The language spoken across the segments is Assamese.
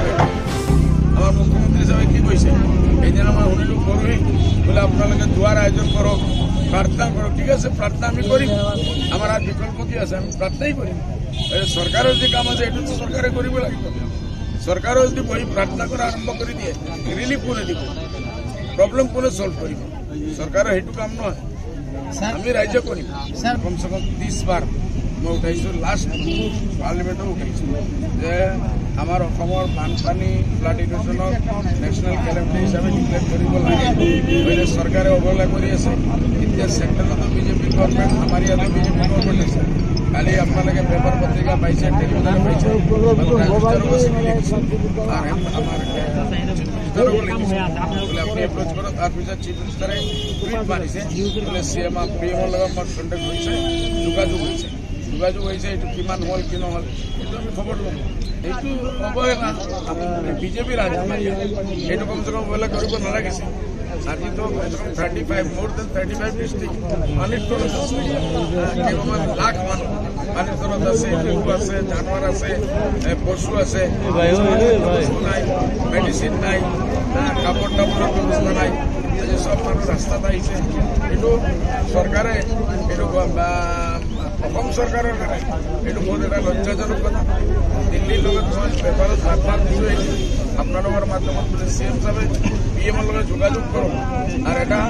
আমাৰ মুখ্যমন্ত্ৰী হিচাপে কি কৈছে সেইদিনা মই শুনিলোঁ পৰহি বোলে আপোনালোকে দুৱাৰ আয়োজন কৰক প্ৰাৰ্থনা কৰক ঠিক আছে প্ৰাৰ্থনা আমি কৰিম আমাৰ বিকল্প কি আছে? আমি প্ৰাৰ্থনাই কৰিম চৰকাৰৰ যি কাম আছে সেইটোতো চৰকাৰে কৰিব লাগিব চৰকাৰেও যদি বহি প্ৰাৰ্থনা কৰা আৰম্ভ কৰি দিয়ে ৰিলিফ কোনে দিব প্ৰব্লেম কোনে চল্ভ কৰিব চৰকাৰৰ সেইটো কাম নহয় আমি ৰাইজে কৰিম কমচে কম ত্ৰিছ বাৰ মই উঠাইছোঁ লাষ্ট পাৰ্লিমেণ্টো উঠাইছোঁ যে আমাৰ অসমৰ বানপানী ফ্লাড ইৰোশ্যনক নেশ্যনেল কেলেমিটি হিচাপে ডিক্লেয়াৰ কৰিব লাগে গতিকে চৰকাৰে অৱহেলা কৰি আছে এতিয়া চেণ্ট্ৰেলতো বিজেপি গভৰ্ণমেণ্ট আমাৰ ইয়াতো বিজেপি গভৰ্ণমেণ্ট আছে কালি আপোনালোকে পেপাৰ পত্ৰিকা পাইছে টেলিভিশ্যন পাইছে ৰাজনীতিৰো আছে লিখিছোঁ আৰু আমাৰ মিনিষ্টাৰকো লিখিছোঁ বোলে আপুনি এপ্ৰ'চ কৰক তাৰপিছত চিফ মিনিষ্টাৰে টুইট মাৰিছে বোলে চি এম পি এমৰ লগত মোৰ কণ্টেক্ট হৈছে যোগাযোগ হৈছে যোগাযোগ হৈছে এইটো কিমান হ'ল কি নহ'ল সেইটো আমি খবৰ ল'ম এইটো অৱহেলা বিজেপি ৰাজনীতি এইটো কমচে কম অৱহেলা কৰিব নালাগিছে আজিতো থাৰ্টি ফাইভ মোৰ দেন থাৰ্টি ফাইভ ডিষ্ট্ৰিক্ট তলত কেইবামান লাখ মানুহ তলত আছে শিশু আছে জানোৱাৰ আছে পশু আছে নাই মেডিচিন নাই কাপোৰ তাপোৰৰ ব্যৱস্থা নাই আজি চব মানুহ ৰাস্তাত আহিছে এইটো চৰকাৰে এইটো অসম চৰকাৰৰ কাৰণে এইটো বহুত এটা লজ্জাজনক কথা দিল্লীৰ লগত মই পেপাৰত বাৰ্তা দিছোঁ আপোনালোকৰ মাধ্যমত বোলে চি এম চাবে পি এমৰ লগত যোগাযোগ কৰক আৰু এটা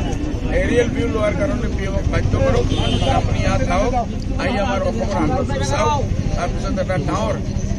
এৰিয়েল ভিউ লোৱাৰ কাৰণে পি এমক বাধ্য কৰক আপুনি ইয়াত আহক আহি আমাৰ অসমৰ হালতটো চাওক তাৰপিছত এটা ডাঙৰ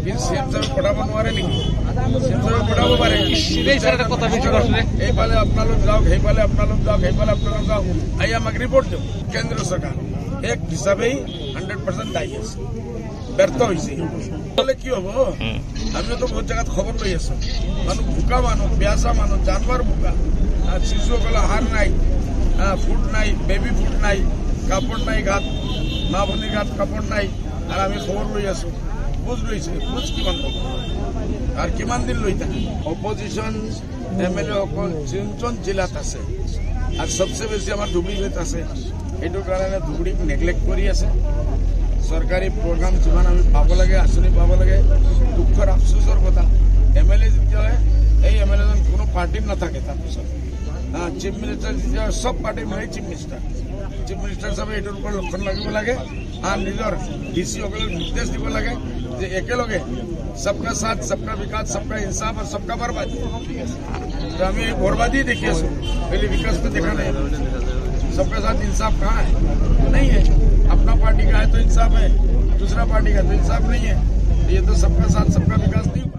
পঠাব নোৱাৰে নেকি? চি এম চাবে পঠাব পাৰে। এইফালে আপোনালোক যাওক সেইফালে আপোনালোক যাওক সেইফালে আপোনালোক যাওক। আহি আমাক ৰিপৰ্ট দিয়ক কেন্দ্ৰ চৰকাৰ। এক হিচাপেই হাণ্ড্ৰেড পাৰ্চেণ্ট দায়ী আছে। ব্যৰ্থ হৈছে হ'লে কি হ'ব? আমিওতো বহুত জেগাত খবৰ লৈ আছো। মানুহ ভোকা মানুহ পিয়াচা মানুহ জানোৱাৰ ভোকা আহ, শিশুসকলৰ আহাৰ নাই ফুড নাই বেবি ফুড নাই কাপোৰ নাই গাত মা ভনীৰ গাত কাপোৰ নাই। আৰু আমি খবৰ লৈ আছো। বুজ লৈছে বুজ কিমান ল'ব আৰু কিমান দিন লৈ থাকে অপজিশ্যন এম এল এসকল যোনজন জিলাত আছে আৰু চবচে বেছি আমাৰ ধুবুৰীত আছে সেইটো কাৰণে ধুবুৰীক নেগলেক্ট কৰি আছে চৰকাৰী প্ৰগ্ৰাম যিমান আমি পাব লাগে আঁচনি পাব লাগে দুখৰ আফচোচৰ কথা এম এল এ যেতিয়া এই এম এল এজন কোনো পাৰ্টিত নাথাকে তাৰপিছত चीफ मिनिस्टर सब पार्टी मिले चीफ मिनिस्टर चीफ मिनिस्टर सब ये तो लक्षण लग लगे। निजर डी सी निर्देश दी लगे जे एक लगे। सबका साथ, सबका विकास, सबका इंसाफ और सबका बर्बादी। तो हमें बर्बादी देखिए पहले विकास तो देखा नहीं। सबका साथ इंसाफ कहाँ है? नहीं है। अपना पार्टी का है तो इंसाफ है। दूसरा पार्टी का तो इंसाफ नहीं है। ये तो सबका साथ, सबका विकास नहीं हुआ